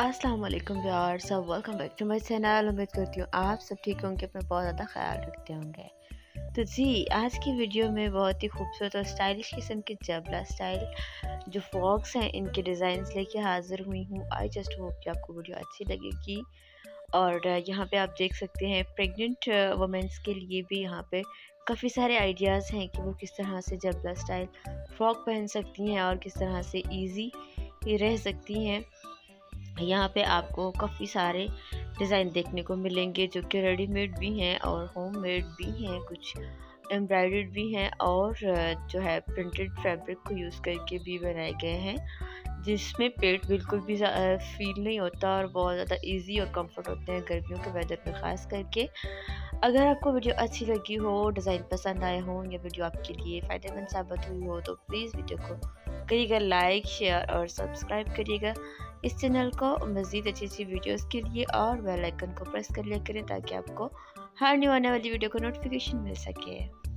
अस्सलाम वालेकुम viewers welcome back to my channel उम्मीद करती हूँ आप सब ठीक होंगे, अपना बहुत ज़्यादा ख्याल रखते होंगे। तो जी, आज की वीडियो में बहुत ही खूबसूरत और स्टाइलिश किस्म के जबला स्टाइल जो फॉक्स हैं, इनके डिज़ाइन लेके हाज़िर हुई हूँ। आई जस्ट होप कि आपको वीडियो अच्छी लगेगी। और यहाँ पे आप देख सकते हैं प्रेग्नेंट वमेंस के लिए भी यहाँ पे काफ़ी सारे आइडियाज़ हैं कि वो किस तरह से जबला स्टाइल फ्रॉक पहन सकती हैं और किस तरह से ईजी रह सकती हैं। यहाँ पे आपको काफ़ी सारे डिज़ाइन देखने को मिलेंगे जो कि रेडीमेड भी हैं और होम मेड भी हैं, कुछ एम्ब्रॉयड भी हैं और जो है प्रिंटेड फैब्रिक को यूज़ करके भी बनाए गए हैं। जिसमें पेट बिल्कुल भी फील नहीं होता और बहुत ज़्यादा इजी और कंफर्ट होते हैं गर्मियों के वेदर में ख़ास करके अगर आपको वीडियो अच्छी लगी हो डिज़ाइन पसंद आए हों या वीडियो आपके लिए फ़ायदेमंद साबित हुई हो तो प्लीज़ वीडियो को करिएगा लाइक शेयर और सब्सक्राइब करिएगा। इस चैनल को मज़ीद अच्छी अच्छी वीडियोस के लिए और बेल आइकन को प्रेस कर लिया करें ताकि आपको हर न्यू आने वाली वीडियो को नोटिफिकेशन मिल सके।